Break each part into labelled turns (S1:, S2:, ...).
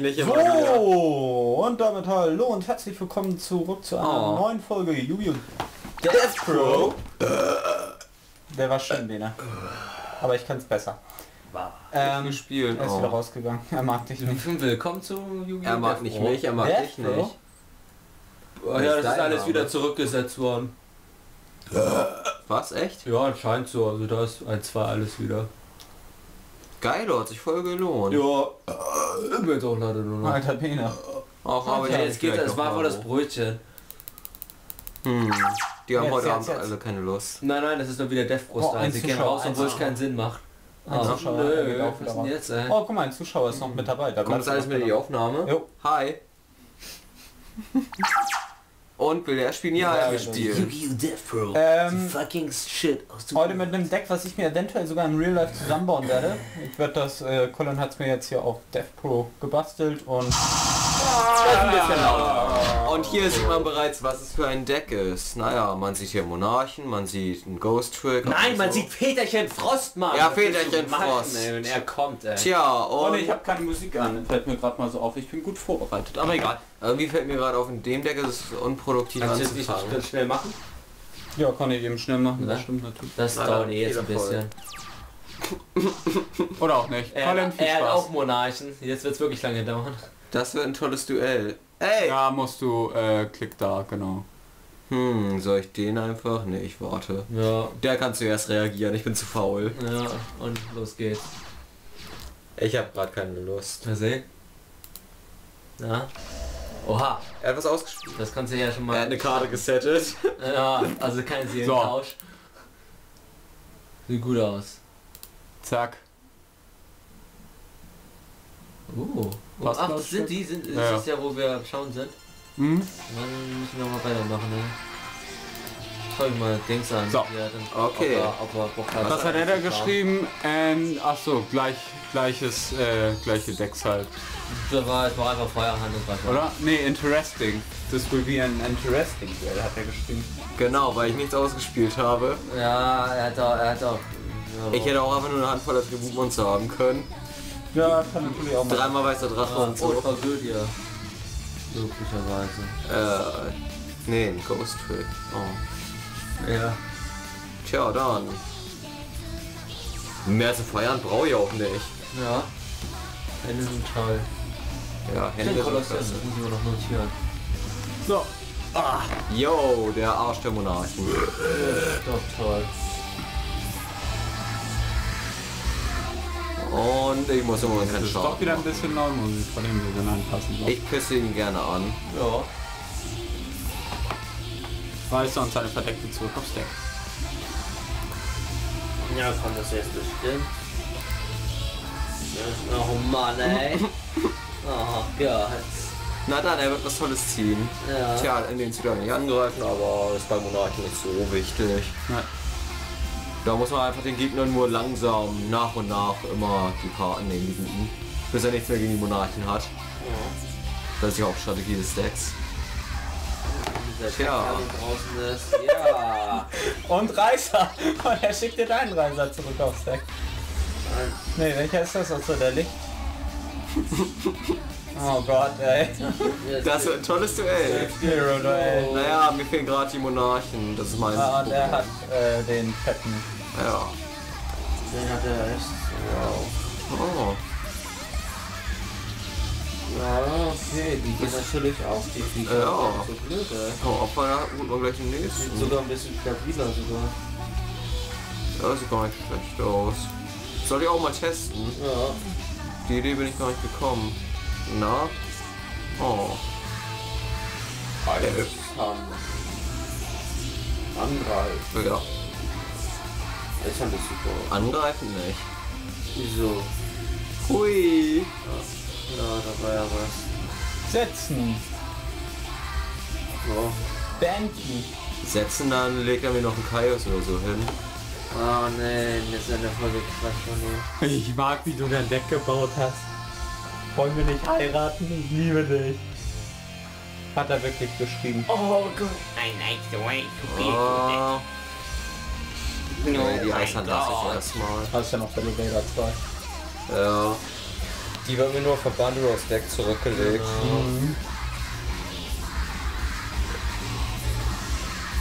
S1: Nicht immer wieder.
S2: So, und damit hallo und herzlich willkommen zurück zu einer
S1: Oh.
S2: neuen Folge Yu-Gi-Oh!
S1: Death Pro.
S2: Der war schön, Lena. Aber ich kann es besser. Ähm,
S1: gespielt.
S2: er ist wieder
S1: Oh.
S2: rausgegangen. Er mag dich nicht.
S3: Willkommen zu Yu-Gi-Oh!
S1: Er mag nicht mich, er mag
S2: Death
S1: dich nicht.
S3: Oh, ja, das ist alles
S1: Name.
S3: wieder zurückgesetzt worden.
S1: Was, echt?
S3: Ja, anscheinend so. Also da ist ein, zwei alles wieder.
S1: Geil, hat sich voll gelohnt.
S3: Ja, äh, mir jetzt auch leider nur noch.
S2: Alter Pene.
S1: Auch aber ich
S3: jetzt geht das war wohl das Brötchen.
S1: Hm. Die haben
S2: Jetzt,
S1: heute
S2: jetzt,
S1: Abend
S2: jetzt.
S1: alle keine Lust.
S3: Nein, nein, das ist nur wieder Death Pro
S2: Oh, ein
S3: Sie gehen raus, obwohl es keinen Sinn macht.
S2: Ein
S3: Ah,
S2: Zuschauer,
S3: nö, was denn jetzt, ey?
S2: Oh, guck mal, ein Zuschauer ist noch mit dabei. Da
S1: Kommt alles mit in die. Aufnahme?
S2: Jo.
S1: Hi. Und will er spielen? Ja,
S2: Ja,
S1: er will spielen.
S2: Ähm,
S4: fucking shit aus dem
S2: Heute mit einem Deck, was ich mir eventuell sogar im Real Life zusammenbauen werde. Ich werde das, äh, Colin hat es mir jetzt hier auf Death Pro gebastelt und
S1: ein bisschen lauter. Und hier sieht man bereits, was es für ein Deck ist. Naja, man sieht hier Monarchen, man sieht einen Ghost Trick.
S3: Nein, man
S1: so.
S3: sieht Väterchen Frostmann.
S1: Ja,
S3: du
S1: Väterchen
S3: machen,
S1: Frost.
S3: Ey, wenn er kommt, ey.
S1: Tja, und,
S2: Und ich habe keine Musik an, fällt mir gerade mal so auf. Ich bin gut vorbereitet, aber egal.
S1: irgendwie fällt mir gerade auf, in dem Deck ist es unproduktiv
S3: Kannst du
S1: anzufangen.
S3: ganz schnell machen?
S2: Ja, kann ich eben schnell machen,
S3: Ja.
S2: das stimmt natürlich.
S3: Das
S1: Na,
S3: dauert eh jetzt ein bisschen.
S2: Oder auch nicht.
S3: Er,
S2: Colin, viel
S3: er hat auch Monarchen. Jetzt wird es wirklich lange dauern.
S1: Das wird ein tolles Duell. Ey!
S2: Ja, musst du, äh, klick da, genau.
S1: Hm, soll ich den einfach? Ne, ich warte.
S3: Ja,
S1: Der kann zuerst reagieren, ich bin zu faul.
S3: ja, und los geht's.
S1: Ich habe gerade keine Lust.
S3: Mal sehen. Ja. Oha,
S1: Er hat was ausgespielt.
S3: das kannst du ja schon mal.
S1: Er hat eine Karte gesettet.
S3: Ja, also kein Seelentausch. Sieht gut aus.
S2: Zack.
S3: Uh.
S2: Was
S3: Ach,
S2: das
S3: das sind die, sind, ist
S2: Ja,
S3: das ja, wo wir am Schauen sind.
S2: Hm?
S3: Dann müssen wir mal weitermachen, ne? Schau ich mal Dings an.
S2: So.
S3: Ja, dann,
S1: Okay.
S3: Ob er, ob er.
S2: Was hat er da geschrieben? Ähm, ach so, gleich, gleiches, äh, gleiche Decks halt.
S3: Da war, es war einfach Feuerhand und weiter.
S2: Oder? Nee, interesting. This will be an interesting duel, hat er geschrieben.
S1: Genau, weil ich nichts ausgespielt habe.
S3: Ja, er hat auch, er hat auch. Ja,
S1: Ich hätte auch einfach nur eine Handvoll der Tributmonster haben können.
S2: Ja, kann natürlich auch mal.
S1: Dreimal weißer Drache und
S3: und
S1: so.
S3: Tragödie. Möglicherweise.
S1: Äh, nee, ein Ghost Trick. Oh.
S3: Ja.
S1: Tja, dann. Mehr zu feiern brauche ich auch nicht.
S3: Ja. Hände sind toll.
S1: Ja, Hände sind
S3: Kolosseum, das müssen wir noch notieren.
S2: So,
S1: Yo, der Arsch der Monarchen.
S3: Doch toll.
S1: Und ich muss im Moment keinen
S2: ist doch
S1: Schaden
S2: wieder ein bisschen Neumusik, von dem wir dann anpassen sollen.
S1: Ich pisse ihn gerne an.
S3: Ja.
S2: Weißt du, und seine Verdeckte zurück aufs Deck.
S4: Ja, komm, das jetzt bestimmt. Oh Mann, ey. Oh Gott.
S1: Na dann, er wird was Tolles ziehen.
S4: Ja.
S1: Tja, in den Zügern nicht angreifen, aber ist bei Monarchen nicht so wichtig.
S2: Ja.
S1: Da muss man einfach den Gegner nur langsam nach und nach immer die Karten nehmen, die guten, bis er nichts mehr gegen die Monarchen hat. Das ist die Hauptstrategie des Decks. Tja.
S4: Ist. Ja.
S2: Und Reißer! Und er schickt dir deinen Reißer zurück aufs Deck. Nee, welcher ist das? Achso, der Licht. Oh Gott, ey.
S1: Das wird ein tolles Duell.
S2: Hero Duell.
S1: Naja, mir fehlen gerade die Monarchen. Das ist mein
S2: Ah, und er hat äh, den fetten.
S1: Ja.
S4: Den hat er echt. Wow.
S1: Oh.
S4: Ja, okay, die gehen natürlich auch die Viecher.
S1: Ja.
S4: So blöd, ey.
S1: Oh, Opfer, da holt man gleich den
S4: Sieht
S1: nächsten.
S4: sogar ein bisschen stabiler sogar.
S1: Ja, sieht gar nicht schlecht aus. Soll ich auch mal testen?
S4: Ja.
S1: Die Idee bin ich gar nicht gekommen. Na? Oh.
S4: Alles an. Angreifen.
S1: Ja.
S4: Ich fand das super.
S1: Angreifen nicht.
S4: Wieso?
S1: Hui.
S4: Ja, da war ja was.
S2: Setzen.
S4: Oh.
S2: Banken.
S1: Setzen, dann legt er mir noch einen Kaios oder so hin.
S4: Oh nee, jetzt ist er voll gequatscht von.
S2: Ich mag, wie du dein Deck gebaut hast. Wollen wir nicht heiraten? Ich liebe dich. Hat er wirklich geschrieben.
S4: Oh Gott. I like the way you
S1: Oh, nee, die Eishand lasse ich erstmal.
S2: Hast ja noch Elevator 2.
S1: Ja. Die wird mir nur oder aufs Deck zurückgelegt.
S2: Mhm.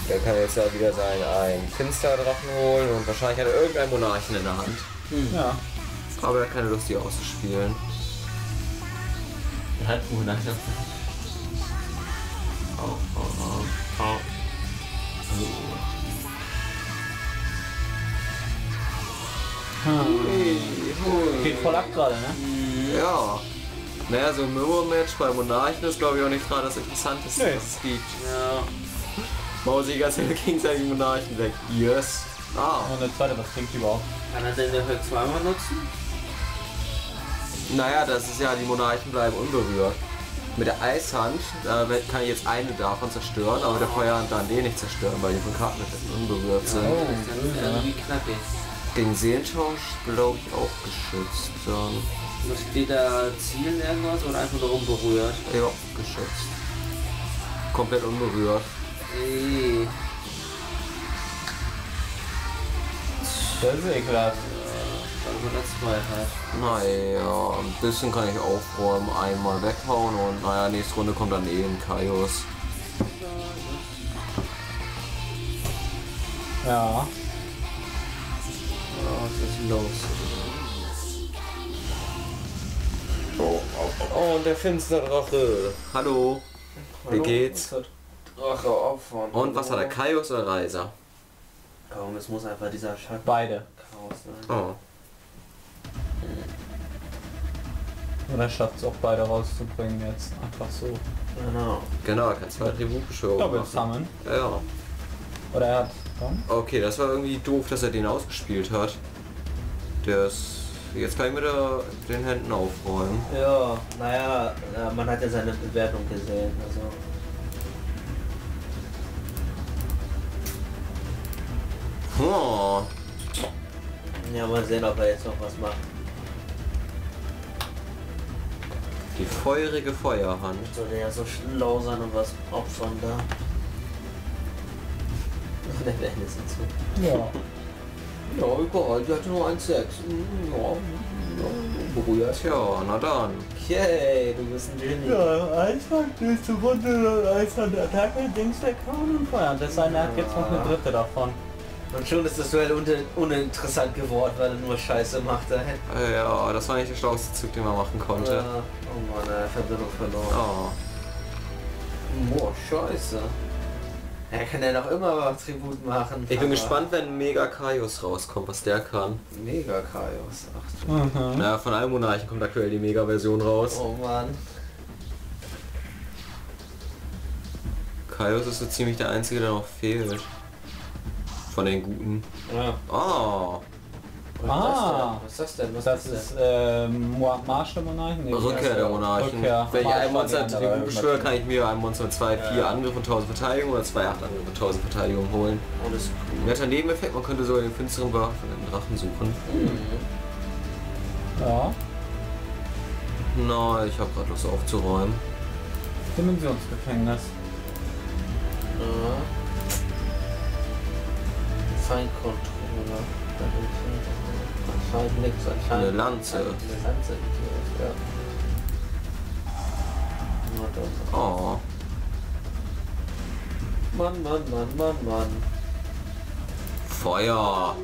S1: Der kann jetzt ja wieder sein einen Finsterdrachen holen und wahrscheinlich hat er irgendeinen Monarchen in der Hand.
S2: Ja.
S1: Aber er hat keine Lust, die auszuspielen.
S3: Er hat Monat.
S1: Oh, oh, oh, oh.
S2: Geht voll ab gerade, ne?
S1: Ja. Naja, so ein Mirror-Match bei Monarchen ist glaube ich auch nicht gerade das Interessanteste,
S2: Nee.
S1: was es gibt.
S4: Ja.
S1: Ganze Zeit gegenseitig Monarchen weg. Yes. Ah.
S2: Und der zweite, was bringt die überhaupt?
S4: Kann er den dafür zweimal nutzen?
S1: Naja, das ist ja, die Monarchen bleiben unberührt. Mit der Eishand da kann ich jetzt eine davon zerstören, aber mit der Feuerhand dann den nicht zerstören, weil die von Karteneffekten unberührt sind.
S2: Oh,
S4: das ist
S2: böse.
S4: irgendwie knackig.
S1: Gegen Seelentausch glaube ich auch geschützt. Dann.
S4: Muss die da zielen irgendwas oder einfach nur unberührt?
S1: Ja, geschützt. Komplett unberührt.
S4: Ey.
S2: Das ist ekelhaft.
S4: Hat.
S1: Naja, ein bisschen kann ich aufräumen, einmal weghauen und naja, nächste Runde kommt dann eh ein Kaios.
S2: Ja.
S4: Oh, was ist los?
S1: Oh, und der Finsterdrache. Hallo. Wie geht's?
S4: Drache opfern.
S1: Und was hat er, Kaios oder Reiser?
S4: Kaum, es muss einfach dieser Schatten
S2: Beide.
S4: Chaos sein.
S1: Oh.
S2: Und er schafft es auch beide rauszubringen jetzt. Einfach so.
S4: Genau.
S1: Genau, er kann zwei Tributbeschwörungen
S2: Doppel
S1: machen.
S2: Summon.
S1: Ja.
S2: Oder er hat. Komm.
S1: Okay, das war irgendwie doof, dass er den ausgespielt hat. Der ist... Jetzt kann ich mit den Händen aufräumen.
S4: Ja, naja, ja, man hat ja seine Bewertung gesehen. Also.
S1: Oh.
S4: Ja, mal sehen, ob er jetzt noch was macht.
S1: Die feurige Feuerhand.
S4: Sollte ja so schlau sein und was opfern da. Der Wende sind zu.
S2: Ja.
S1: Ja, egal, die hatte nur 1,6. Ja, ja, berührt. Ja, na dann.
S4: Okay, du bist ein Genie.
S2: Ja, Eishand, nächste Runde, Eishand, Attacke, Dings weghauen und feuern. Das heißt, er hat jetzt noch eine dritte davon.
S4: Und schon ist das Duell un uninteressant geworden, weil er nur Scheiße macht.
S1: Äh, Ja, das war nicht der schlauste Zug, den man machen konnte.
S4: Ja. Oh Mann, er hat Verbindung verloren.
S1: Oh.
S4: Boah, scheiße. Er kann ja noch immer Tribut machen.
S1: Ich bin gespannt, wenn Mega Kaios rauskommt, was der kann.
S4: Mega Chaos. Ach du.
S2: Mhm.
S1: Na, von allen Monarchen kommt aktuell die Mega-Version raus.
S4: Oh Mann.
S1: Kaios ist so ziemlich der einzige, der noch fehlt. Von den Guten.
S4: Ja.
S1: Oh.
S4: Was
S2: Ah.
S4: ist das denn? Was ist
S2: Das
S4: das
S2: ist ähm, Mo- Marsch der Monarchen? Nee,
S1: Rückkehr
S2: das-
S1: der Monarchen.
S2: Rückkehr.
S1: Wenn ich ein Monster
S2: die
S1: Tribut beschwöre, kann ich mir ein Monster mit 2, 4
S4: Ja.
S1: Angriff und 1000 Verteidigung oder 2, 8 Angriff und 1000 Verteidigung holen.
S4: Alles cool.
S1: Netter Nebeneffekt, man könnte so den finsteren bewaffneten Drachen suchen.
S2: Ja.
S1: Na, ich habe gerade Lust aufzuräumen.
S2: Dimensionsgefängnis.
S4: Ja. Feincontroller. Anscheinend nichts. Anscheinend
S1: Eine Lanze.
S4: Eine Lanze. Ja.
S1: Oh.
S4: Mann, Mann, Mann, Mann, Mann.
S1: Feuer.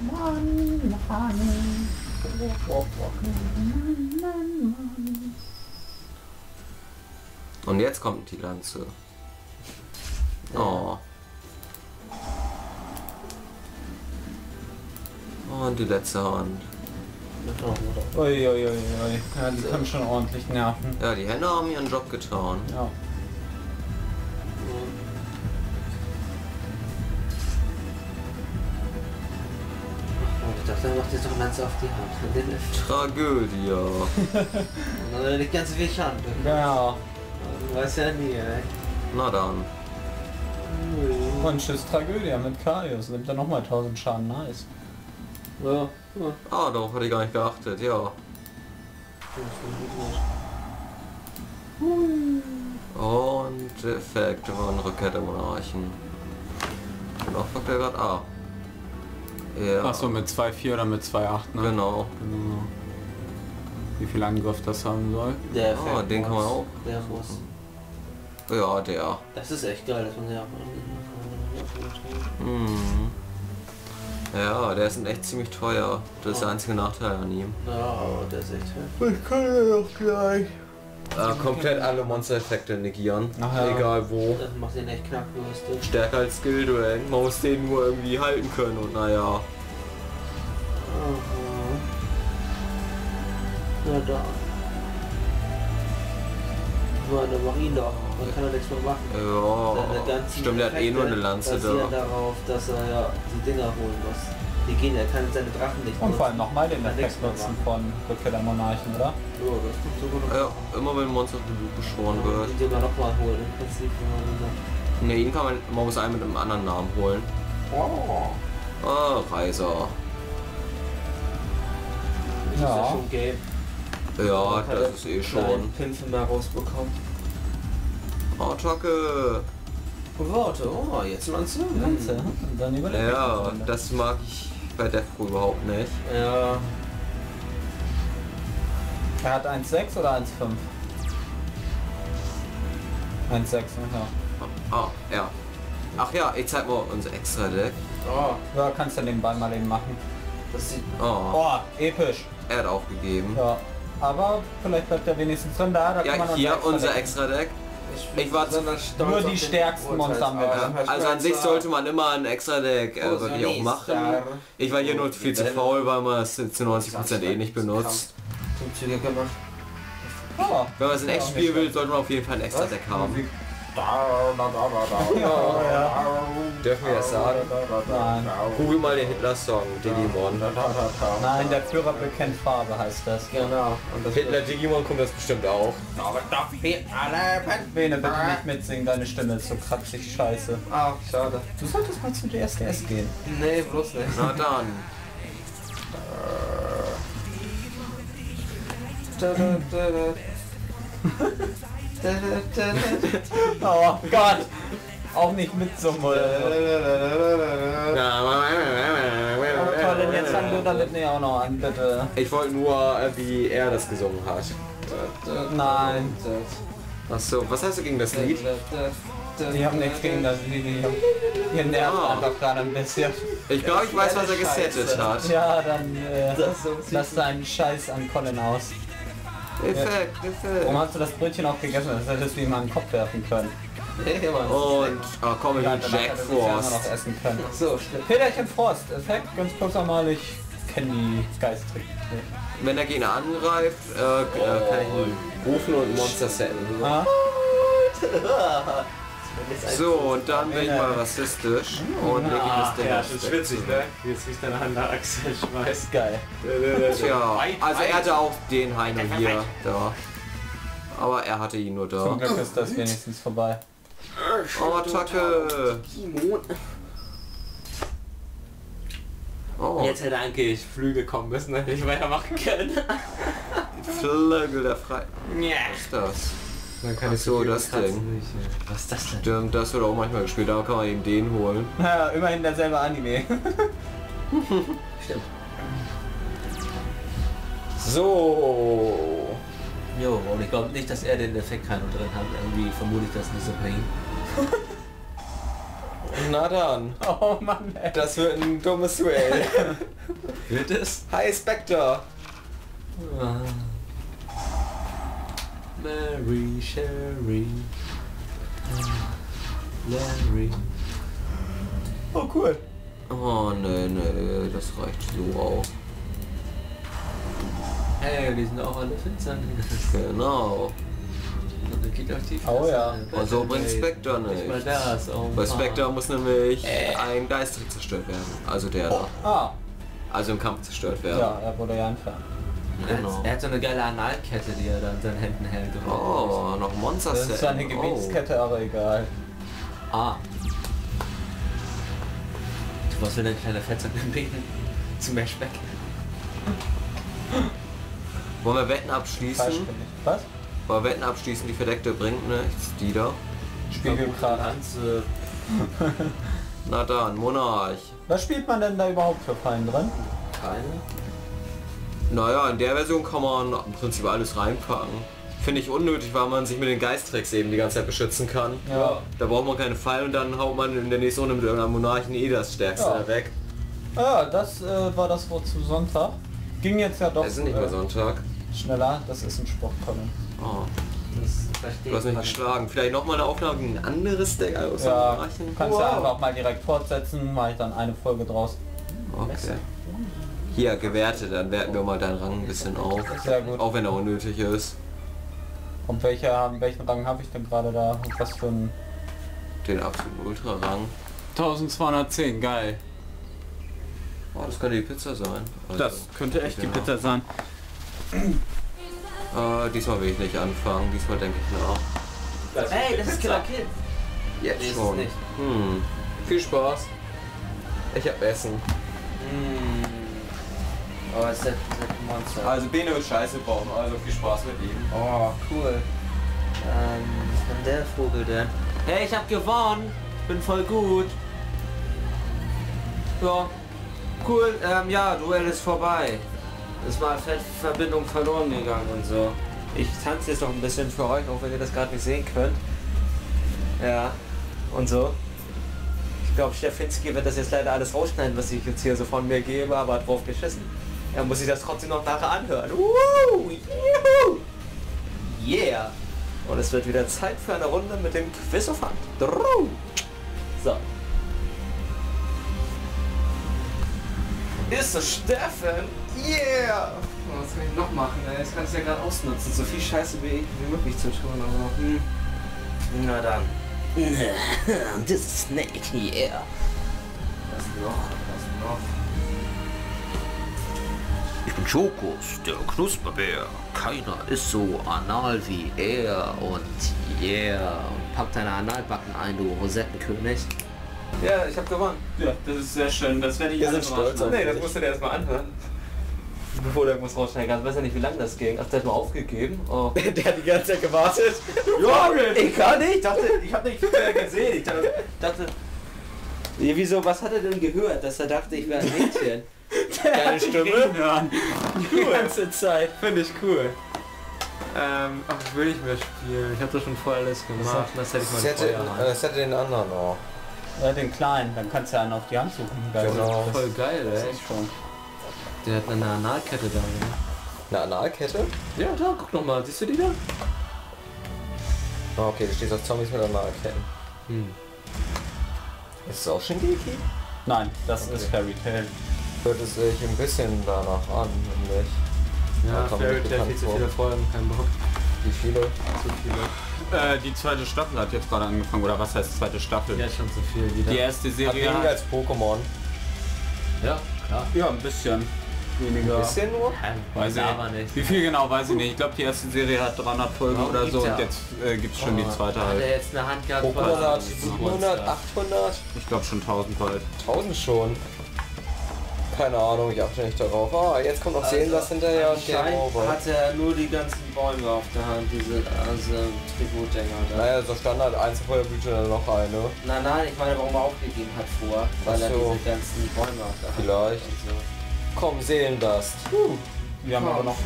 S2: Mann, Mann.
S1: Und jetzt kommt die Lanze. Oh. Und die letzte Hand.
S2: Uiuiui. Ja, die können schon ordentlich nerven.
S1: Ja, die Hände haben ihren Job getan.
S2: Ja.
S4: Oh, ich dachte, er macht jetzt doch Lanze auf die Hand.
S1: Tragödie.
S4: Und dann liegt ganz viel Schande.
S2: Ja.
S4: Du weißt ja nie, ey.
S1: Na dann.
S2: Und tschüss Tragödie mit Karius. Nimmt er nochmal 1000 Schaden. Nice.
S4: Ja, ja.
S1: Ah, darauf hatte ich gar nicht geachtet, ja. Und Effekt von Rückkehr der Monarchen. Und auch fuckt er gerade A. Ja.
S5: Achso, mit 2,4 oder mit 2,8, ne?
S1: Genau.
S5: Genau.
S2: wie viel Angriff das haben soll.
S4: Der
S1: Ah,
S4: fährt
S1: den kann man auch.
S4: Der muss.
S1: Ja, der.
S4: Das ist echt geil, dass man ja.
S1: Hm. Ja, der ist echt ziemlich teuer. Das ist der einzige Nachteil an ihm.
S4: Ja, aber der ist echt heftig.
S1: Ich kann ja auch gleich. Äh, komplett alle Monster-Effekte negieren.
S2: Ach ja.
S1: Egal wo.
S4: Das macht den echt knackwürstig.
S1: Stärker als Skill-Duell. Man muss den nur irgendwie halten können und naja.
S4: Na da. Nur eine Marine doch. Man kann ja nichts mehr machen.
S1: Ja. Stimmt, der hat eh nur eine Lanze da.
S4: darauf, dass er ja die Dinger holen muss. Die gehen, er kann seine Drachen nicht
S2: Und vor allem nochmal den Effekt nutzen von Rückkehr der Monarchen, oder?
S4: Ja, das tut sogar noch.
S1: Ja, immer wenn ein Monster aus dem Blut beschworen wird.
S4: Die sogar nochmal holen im Prinzip.
S1: Ne, ihn kann man, man muss einen mit einem anderen Namen holen.
S4: Oh.
S1: Ah, Reiser.
S4: Ist ja
S2: Ja.
S4: schon gelb.
S1: Ja, das ist eh schon.
S4: Pinsel mehr rausbekommen.
S1: Attacke.
S4: Warte, oh, jetzt Lanze.
S2: Ganze. Und dann überlebt er
S1: Ja, das mag ich bei Defro überhaupt nicht.
S4: Ja,
S2: Er hat 1,6 oder 1,5? 1,6, ja.
S1: Ah, ja. Ach ja, ich zeig mal unser extra Deck.
S4: oh,
S2: Ja, kannst du nebenbei mal eben machen.
S4: das sieht.
S1: Oh,
S2: Oh, episch.
S1: er hat aufgegeben.
S2: Ja. Aber vielleicht bleibt er wenigstens drin da. da kann man
S1: Ja, hier
S2: extra
S1: unser extra Deck.
S4: Bin
S1: Ich war
S2: nur die stärksten Monster haben wir.
S1: Also an sich sollte man immer ein extra Deck äh,
S4: Oh,
S1: wirklich auch machen. Ich war hier nur viel zu faul, weil man es zu 90% eh nicht benutzt. Wenn man es in echt
S2: Ja,
S1: spielen
S2: nicht
S1: will, sollte man auf jeden Fall ein extra Deck haben. Dürfen wir das sagen?
S2: Nein.
S1: Google mal den Hitler-Song, Digimon.
S2: Nein, der Führer bekennt Farbe heißt das.
S4: Genau. Und das
S1: Hitler-Digimon kommt das bestimmt auch.
S2: Bene, bitte nicht mitsingen, deine Stimme ist so kratzig scheiße.
S4: Ah, schade.
S2: Du solltest mal zu DSDS gehen.
S4: Nee, bloß nicht.
S1: Na dann.
S2: Oh Gott! Auch nicht mitsummen oder so. Colin, jetzt fang damit nicht auch noch an, bitte.
S1: Ich wollte nur, äh, wie er das gesungen hat.
S2: Nein.
S1: Achso, was hast du gegen das Lied?
S2: Ich hab nichts gegen das Video. Ihr nervt
S1: Ah.
S2: einfach gerade ein bisschen.
S1: Ich glaube, ich weiß, was er gesettet hat.
S2: Ja, dann äh,
S4: Das
S2: lass deinen Scheiß an Colin aus.
S1: Effekt, Effekt.
S2: Warum hast du das Brötchen auch gegessen? Das hättest du ihm an den Kopf werfen können.
S4: Nee, Mann.
S1: Und, oh komm, ich bin Jack
S2: es ja
S1: Frost.
S2: noch essen können.
S4: So, stimmt.
S2: Peterchen Frost, Effekt, ganz kurz einmal, ich kenne die Geisttrick.
S1: Wenn der Gegner angreift, äh, äh, kann ich ihn rufen und ein Monster setten.
S2: Ah,
S1: So, und dann bin ich mal rassistisch und leg ihm das Ding
S3: Ja,
S1: aufs
S3: das ist witzig, ne? Jetzt mich deine Hand der Achse schmeißt.
S2: ist geil.
S1: Tja, also er hatte auch den Heino hier da. Aber er hatte ihn nur
S2: Zum
S1: da.
S2: Glück ist das wenigstens vorbei.
S1: Oh, Attacke! Oh,
S3: Jetzt hätte eigentlich Flügel kommen müssen, hätte ich weitermachen können.
S1: Flügel der Frei...
S3: Ja.
S1: Was ist das?
S3: Dann kann
S1: Ach so, das Ding.
S3: Was ist das denn?
S1: Stimmt, das wird auch manchmal gespielt, da kann man eben den holen.
S2: Ja, immerhin derselbe Anime.
S4: Stimmt.
S1: So.
S4: Jo, und ich glaube nicht, dass er den Effekt keinen drin hat. Irgendwie vermute ich das nicht so bei ihm.
S1: Na dann.
S2: Oh Mann, ey.
S1: Das wird ein dummes Duell.
S4: Wird es?
S1: Hi Spectre.
S4: Ah. Mary Sherry. Larry.
S2: Oh cool.
S1: Oh ne, ne, das reicht so auch.
S4: Hey, die sind auch alle finster.
S1: Genau.
S4: Und dann geht auf die
S2: Oh ja.
S1: Und so bringt Spectre
S4: Nicht mal das. Oh,
S1: Bei
S4: Mann.
S1: Spectre muss nämlich ein Geisttrick zerstört werden. Also der da.
S2: Ah,
S1: Also im Kampf zerstört werden.
S2: ja, er wurde ja entfernt.
S4: Er hat-
S1: Genau.
S4: Er hat so eine geile Analkette, die er dann in seinen Händen hält.
S1: Oh, noch Monster
S2: Das ist eine
S1: Set.
S2: Gebietskette, aber egal.
S4: Ah. Was will denn kleine Fetzer beten? Zu mehr Speck.
S1: Wollen wir Wetten
S2: Falsch
S1: abschließen?
S2: ich. Was?
S1: Wollen wir Wetten abschließen? Die Verdeckte bringt nichts. Die da.
S2: Spiegelkraft.
S4: Lanze.
S1: Na dann, Monarch.
S2: Was spielt man denn da überhaupt für Fallen drin?
S4: Keine.
S1: Naja, in der Version kann man im Prinzip alles reinpacken. Finde ich unnötig, weil man sich mit den Geisttricks eben die ganze Zeit beschützen kann.
S2: Ja.
S1: Da braucht man keine Pfeile und dann haut man in der nächsten Runde mit irgendeinem Monarchen eh das Stärkste
S2: Ja.
S1: weg.
S2: Ah, das äh, war das Wort zu Sonntag. Ging jetzt ja doch
S1: Es ist nicht mehr
S2: äh,
S1: Sonntag.
S2: schneller. Das ist ein Sportkommen.
S1: Oh,
S4: Das verstehe
S1: du hast mich
S4: ich
S1: geschlagen. Vielleicht nochmal eine Aufnahme gegen ein anderes Deck aus
S2: Ja,
S1: Monarchen?
S2: kannst du
S1: Wow.
S2: einfach mal direkt fortsetzen. Mache ich dann eine Folge draus.
S1: Okay. Hier, gewertet, dann werten wir mal deinen Rang ein bisschen auf.
S2: Sehr gut.
S1: Auch wenn er unnötig ist.
S2: Und welcher, welchen Rang habe ich denn gerade da? Und was für ein...
S1: Den absoluten Ultra-Rang.
S3: 1210, geil.
S1: Oh, das könnte die Pizza sein. Also,
S3: Das könnte echt die
S1: ja.
S3: Pizza sein.
S1: Äh, diesmal will ich nicht anfangen. Diesmal denke ich nach.
S4: Ey, das ist Killer Kill.
S1: Jetzt
S4: Nee, ist
S1: schon.
S4: nicht.
S1: Hm. Viel Spaß. Ich hab Essen.
S4: Hm. Oh, ist das, ist das ein Monster.
S1: Also Bene wird Scheiße bauen, also viel Spaß mit ihm.
S4: Oh, cool. Ähm, was ist denn der Vogel denn? Hey, ich hab gewonnen. Bin voll gut. Ja. Cool, ähm, ja, Duell ist vorbei. Ist mal Ver Verbindung verloren gegangen und so. Ich tanze jetzt noch ein bisschen für euch, auch wenn ihr das gerade nicht sehen könnt. Ja. Und so. Ich glaube, Stefinski wird das jetzt leider alles rausschneiden, was ich jetzt hier so von mir gebe, aber hat drauf geschissen. Er muss sich das trotzdem noch nachher anhören. Woo! Yeah! Und es wird wieder Zeit für eine Runde mit dem Quiz of Hand. Drrrr. So. Ist es Steffen? Yeah! Was kann ich noch machen? Das kannst du ja gerade ausnutzen. So viel Scheiße wie, wie möglich zu tun. Aber, hm. Na dann. This is Snake, yeah. Was noch? Was noch?
S5: Schokos, der Knusperbär. Keiner ist so anal wie er und yeah. Und pack deine Analbacken ein, du Rosettenkönig.
S4: Ja, ich hab gewonnen.
S3: Ja, das ist sehr schön. Das werde ich
S1: Wir
S3: alle
S1: stolz
S4: Nee, das musst du dir erstmal anhören. Bevor du irgendwas rausschneiden kannst. Ich weiß ja nicht, wie lange das ging. Ach, der hat mal aufgegeben. Oh.
S1: Der hat die ganze Zeit gewartet.
S4: Ja, ich kann nicht. Ich dachte, ich habe nicht viel gesehen. Ich dachte, dachte ja, wieso, was hat er denn gehört, dass er dachte, ich wäre ein Mädchen?
S1: Deine Stimme.
S3: hören.
S4: Die ganze Zeit.
S3: Finde ich cool. Ähm, ach, will ich mehr spielen. Ich habe das schon vorher alles gemacht. Das hätte ich mal vorher
S1: äh, sette den anderen noch.
S2: Äh, den kleinen, dann kannst du ja einen auf die Hand suchen. Geil.
S1: Genau.
S2: Das
S3: Voll geil, ey.
S2: schon.
S4: Der hat eine Analkette da. Ne?
S1: Eine Analkette?
S4: Ja, da, guck noch mal. Siehst du die da?
S1: Ah, okay, du stehst auf Zombies mit Analketten.
S4: Hm.
S1: Ist es auch Shingeki?
S2: Nein, das
S1: Okay.
S2: ist Fairy Tail.
S1: Hört es sich ein bisschen danach an, nämlich.
S3: Ja, Fairy Tail viel zu viele Folgen, kein Bock.
S1: Wie viele?
S3: Zu viele. Äh, die zweite Staffel hat jetzt gerade angefangen, oder was heißt zweite Staffel?
S4: Ja, schon zu viel wieder.
S3: Die erste
S1: Hat
S3: Serie
S1: weniger
S3: hat,
S1: als Pokémon.
S4: Ja, klar.
S3: ja, ein bisschen weniger.
S1: Ein bisschen nur?
S3: Weiß ich
S4: aber
S3: nicht. Wie viel genau, weiß ich nicht. Ich glaube, die erste Serie hat 300 Folgen
S4: Warum
S3: oder so
S4: ja-
S3: und jetzt äh, gibt es schon die zweite
S4: Hat er
S3: halt.
S4: jetzt eine Hand gehabt?
S1: Pokémon hat
S4: was?
S1: 700, 800,
S3: Ich glaube schon 1000 bald.
S1: 1000 schon. Keine Ahnung, ich achte nicht darauf. Ah, jetzt kommt noch
S4: Also,
S1: Seenlass hinterher und Game Over.
S4: hat er nur die ganzen Bäume auf der Hand, diese also, Tributdinger da.
S1: Naja, so Standard Einzelfeuerbücher dann noch eine.
S4: Nein, nein, ich meine, warum er aufgegeben hat vor, weil er
S1: so.
S4: diese ganzen Bäume auf der Hand
S1: Vielleicht.
S4: so.
S1: Komm, Seelendust.
S2: Wir haben aber noch.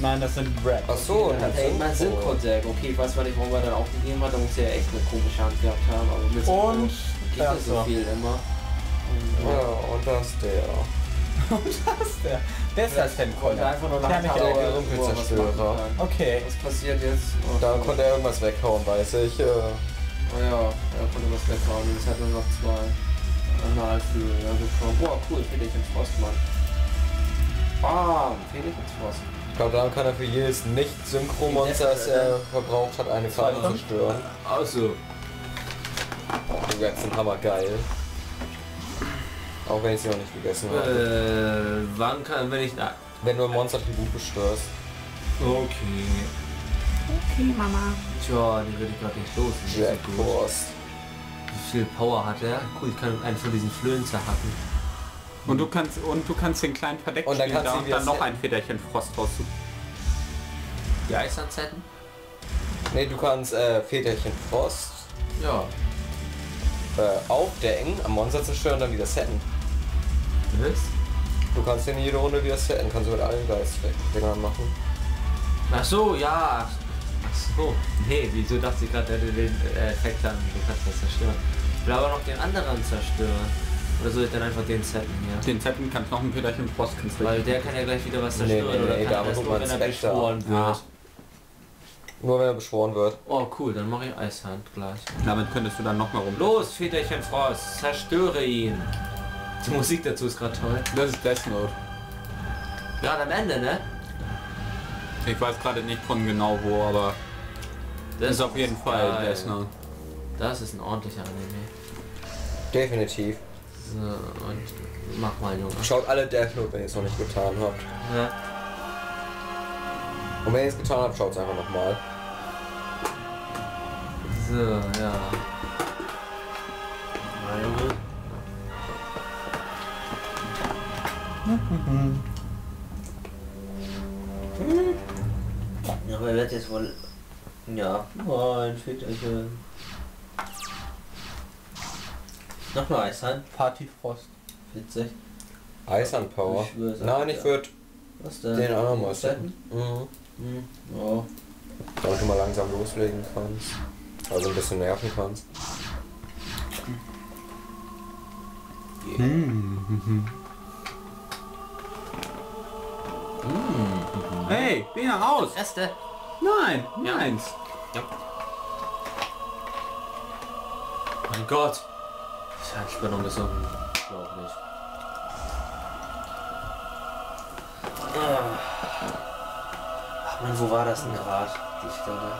S2: Nein, das sind Rap.
S1: Ach so,
S4: Ja, ey, mein Synchrondeck. Okay, ich weiß zwar nicht, warum er dann aufgegeben hat, da muss er ja echt eine komische Hand gehabt haben, aber mit
S2: Und
S4: so viel immer.
S1: Ja, und das der.
S2: das ist der. Der ist das denn
S4: Ich wollte einfach nur nach
S1: der
S4: er kann.
S2: Okay.
S4: Was passiert jetzt? Oh,
S1: Da konnte er irgendwas weghauen, weiß ich. Äh,
S4: Oh ja, er konnte was weghauen. Jetzt hat er noch zwei Analflügel. Ja, schon. Boah, cool, Felix ins Frostmann. Ah, Felix ins Frost.
S1: Ich glaube, dann kann er für jedes Nicht-Synchro-Monster, das er verbraucht hat, eine Karte zerstören.
S3: Also,
S1: Die Rats sind hammergeil. Auch wenn ich sie noch nicht gegessen habe.
S4: Äh, wann kann, wenn ich... Na,
S1: Wenn du ein Monster-Tribut bestörst.
S4: okay.
S6: Okay, Mama.
S4: Tja, die würde ich gerade nicht los.
S1: Jack. Forst.
S4: Wie viel Power hat er? Cool, ich kann einen von diesen Flöhen zerhacken.
S3: und du kannst und du kannst den kleinen Verdeck
S1: Und dann
S3: spielen
S1: kannst
S3: da
S1: du
S3: und dann noch ein Federchen Frost raussuchen.
S4: Die Eisanzetten?
S1: Ne, du kannst äh, Väterchen Frost
S4: Ja.
S1: äh, aufdecken, am Monster zerstören und dann wieder setten.
S4: Was?
S1: Du kannst den jede Runde wieder setten, kannst du mit allen Geist-Dingern machen.
S4: Ach so, ja. Ach so. Nee, wieso dachte ich gerade, der hätte den äh, Effekt haben, du kannst das zerstören. Ich will aber noch den anderen zerstören. Oder soll ich dann einfach den setten hier?
S2: Den Zeppen kannst noch ein Peterchen Frost kannst du
S4: Weil der kann ja gleich wieder was
S1: Nee,
S4: zerstören
S1: nee,
S4: oder
S1: nee,
S4: kann er nur,
S1: man
S4: wenn er beschworen
S2: Ja.
S4: wird.
S1: Nur wenn er beschworen wird.
S4: Oh cool, dann mache ich Eishand gleich.
S2: Damit könntest du dann noch mal rum.
S4: Los, Väterchen Frost, zerstöre ihn. Die Musik dazu ist gerade toll.
S2: Das ist Death Note.
S4: Gerade am Ende, ne?
S2: Ich weiß gerade nicht von genau wo, aber das ist auf jeden Fall
S4: geil.
S2: Death Note.
S4: Das ist ein ordentlicher Anime.
S1: Definitiv.
S4: So, und mach mal, Junge.
S1: Schaut alle Death Note, wenn ihr es noch nicht getan habt.
S4: Ja.
S1: Und wenn ihr es getan habt, schaut es einfach nochmal.
S4: So, ja. Na, Junge. Ja, aber er wird jetzt wohl... Ja, ein Väterchen. Noch mal Eishand.
S7: Party Frost.
S4: Witzig.
S1: Eishand Power.
S4: Ich
S1: Nein, ich würde
S4: Was denn?
S1: den anderen mal
S4: setzen?
S1: Mhm.
S4: Hm. Oh.
S1: Damit du mal langsam loslegen kannst. Also ein bisschen nerven kannst.
S2: Hey, Bina, raus!
S4: Erste.
S2: Nein, neins.
S4: Mein Gott. Die Anspannung ist unglaublich. Ach man, wo war das denn gerade? Die Stelle.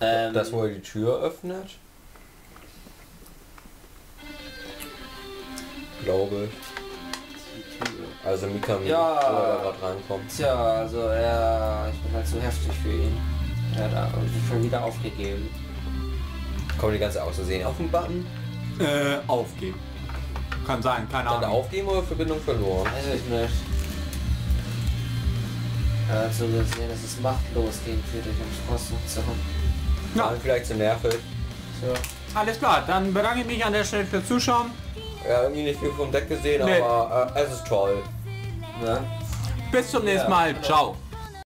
S4: Ähm,
S1: Das, wo er die Tür öffnet. Glaube ich. Also Mika,
S4: Ja.
S1: er gerade reinkommt.
S4: Tja, also er, ich bin halt zu heftig für ihn. Er hat irgendwie schon wieder aufgegeben.
S1: Kommt die ganze Außersehen auf den Button?
S2: Äh, aufgeben. Kann sein, keine
S1: Dann
S2: Ahnung.
S1: aufgeben oder Verbindung verloren?
S4: Weiß ich nicht. Er hat so gesehen, es ist machtlos gegen Friedrich und Frost zu haben.
S2: Ja.
S1: Vielleicht zu nervig.
S4: Tja.
S2: Alles klar, dann bedanke ich mich an der Stelle fürs Zuschauen.
S1: Ja, irgendwie nicht viel vom Deck gesehen,
S2: Nee.
S1: aber äh, es ist toll.
S4: Ne?
S2: Bis zum nächsten. Mal. Ciao.